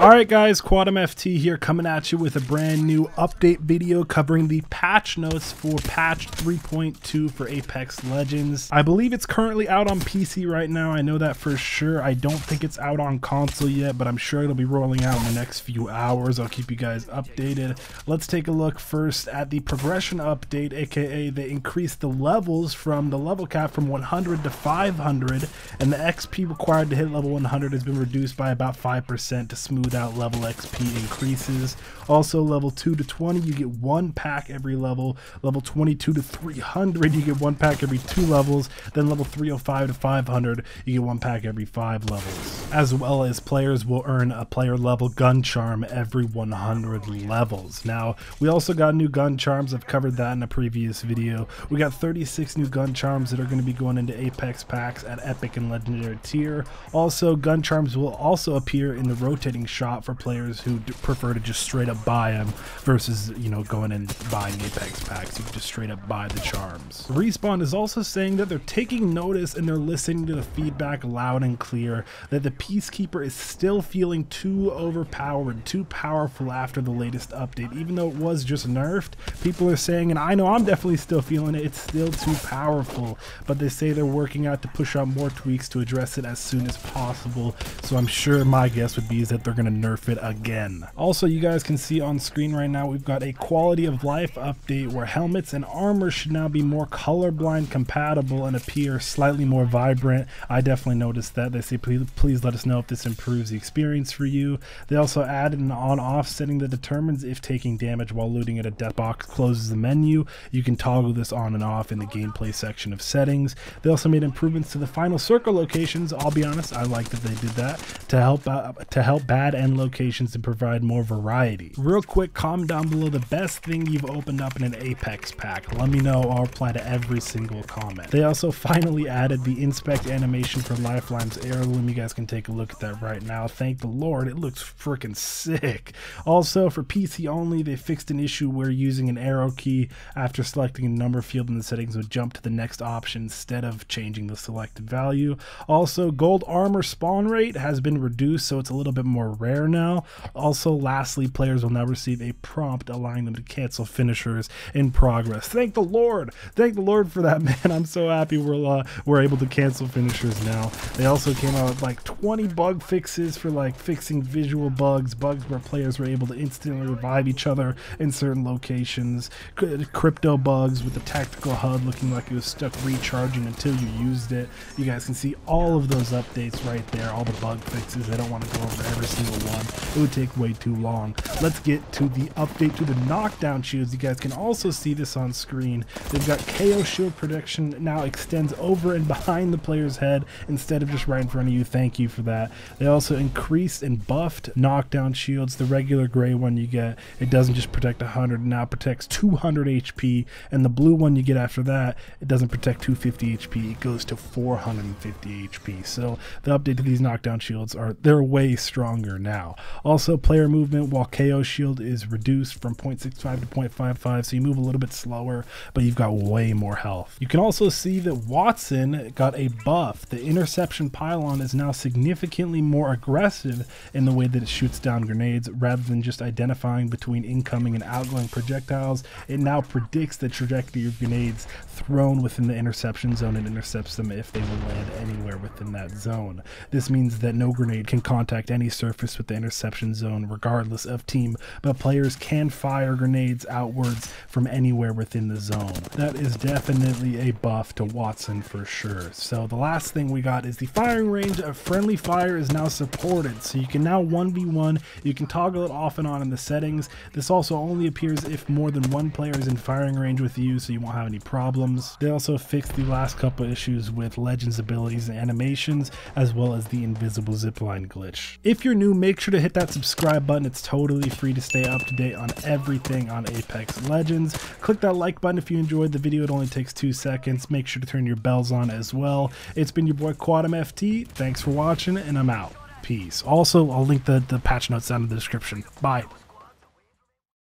Alright guys, Quadmft here coming at you with a brand new update video covering the patch notes for patch 3.2 for Apex Legends. I believe it's currently out on PC right now, I know that for sure. I don't think it's out on console yet, but I'm sure it'll be rolling out in the next few hours. I'll keep you guys updated. Let's take a look first at the progression update, aka they increased the levels from the level cap from 100 to 500, and the XP required to hit level 100 has been reduced by about 5% to smooth out level XP increases. Also, level 2 to 20, you get one pack every level. Level 22 to 300, you get one pack every two levels. Then level 305 to 500, you get one pack every five levels. As well as players will earn a player level gun charm every 100 levels. Now, we also got new gun charms. I've covered that in a previous video. We got 36 new gun charms that are going to be going into Apex packs at Epic and Legendary tier. Also, gun charms will also appear in the rotating shop for players who prefer to just straight up buy them versus, you know, going and buying Apex packs. You can just straight up buy the charms. Respawn is also saying that they're taking notice and they're listening to the feedback loud and clear that the Peacekeeper is still feeling too overpowered, too powerful after the latest update. Even though it was just nerfed, people are saying, and I know I'm definitely still feeling it, it's still too powerful. But they say they're working out to push out more tweaks to address it as soon as possible. So I'm sure my guess would be is that they're going to nerf it again. Also, you guys can see on screen right now, we've got a quality of life update where helmets and armor should now be more colorblind compatible and appear slightly more vibrant. I definitely noticed that. They say, please, please let us know if this improves the experience for you. They also added an on-off setting that determines if taking damage while looting at a death box closes the menu. You can toggle this on and off in the gameplay section of settings. They also made improvements to the final circle locations. I'll be honest, I like that they did that to help uh, to help bad end locations and provide more variety. Real quick, comment down below the best thing you've opened up in an Apex pack. Let me know, I'll reply to every single comment. They also finally added the inspect animation for Lifeline's heirloom. You guys can take a look at that right now. Thank the Lord, it looks freaking sick. Also, for PC only, they fixed an issue where using an arrow key after selecting a number field in the settings would jump to the next option instead of changing the selected value. Also, gold armor spawn rate has been reduced, so it's a little bit more rare now. Also, lastly, players will now receive a prompt allowing them to cancel finishers in progress. Thank the Lord! Thank the Lord for that, man. I'm so happy we're, uh, we're able to cancel finishers now. They also came out with like 20 bug fixes for like fixing visual bugs, bugs where players were able to instantly revive each other in certain locations, crypto bugs with the tactical HUD looking like it was stuck recharging until you used it. You guys can see all of those updates right there, all the bug fixes. I don't want to go over every single one. It would take way too long. Let's get to the update to the knockdown shields. You guys can also see this on screen. They've got KO shield protection now extends over and behind the player's head instead of just right in front of you. Thank you for that. They also increased and buffed knockdown shields. The regular gray one you get, it doesn't just protect 100, it now protects 200 HP. And the blue one you get after that, it doesn't protect 250 HP, it goes to 450 HP. So the update to these knockdown shields are, they're way stronger now. Also, player movement while KO shield is reduced from 0.65 to 0.55, so you move a little bit slower, but you've got way more health. You can also see that Wattson got a buff. The interception pylon is now significantly more aggressive in the way that it shoots down grenades rather than just identifying between incoming and outgoing projectiles. It now predicts the trajectory of grenades thrown within the interception zone and intercepts them if they will land anywhere within that zone. This means that no grenade can contact any surface with the interception zone regardless of team, but players can fire grenades outwards from anywhere within the zone. That is definitely a buff to Wattson for sure. So the last thing we got is the firing range of friendly fire is now supported. So you can now 1v1, you can toggle it off and on in the settings. This also only appears if more than one player is in firing range with you so you won't have any problems. They also fixed the last couple issues with Legends abilities and animations as well as the invisible zipline glitch. If you're new, make sure to hit that subscribe button. It's totally free to stay up to date on everything on Apex Legends. Click that like button if you enjoyed the video. It only takes two seconds. Make sure to turn your bells on as well. It's been your boy Quadmft. Thanks for watching, and I'm out. Peace. Also, I'll link the, the patch notes down in the description. Bye.